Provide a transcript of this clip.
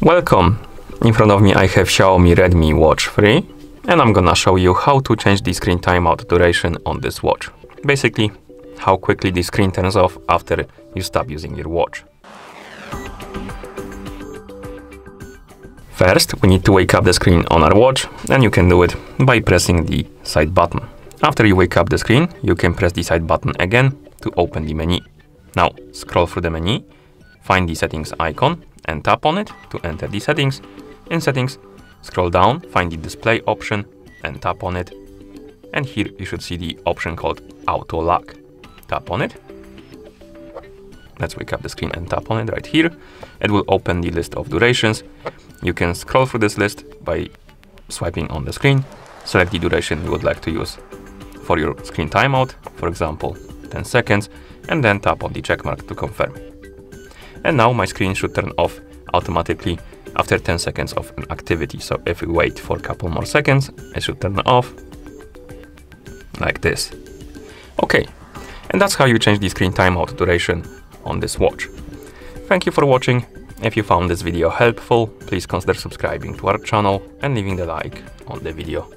Welcome! In front of me I have Xiaomi Redmi Watch 3 and I'm gonna show you how to change the screen timeout duration on this watch. Basically, how quickly the screen turns off after you stop using your watch. First, we need to wake up the screen on our watch and you can do it by pressing the side button. After you wake up the screen, you can press the side button again to open the menu. Now, scroll through the menu, find the settings icon and tap on it to enter the settings. In settings, scroll down, find the display option and tap on it. And here you should see the option called auto lock. Tap on it. Let's wake up the screen and tap on it right here. It will open the list of durations. You can scroll through this list by swiping on the screen. Select the duration you would like to use for your screen timeout, for example, 10 seconds, and then tap on the checkmark to confirm. And now my screen should turn off automatically after 10 seconds of an activity. So if we wait for a couple more seconds, it should turn off like this. Okay, and that's how you change the screen timeout duration on this watch. Thank you for watching. If you found this video helpful, please consider subscribing to our channel and leaving the like on the video.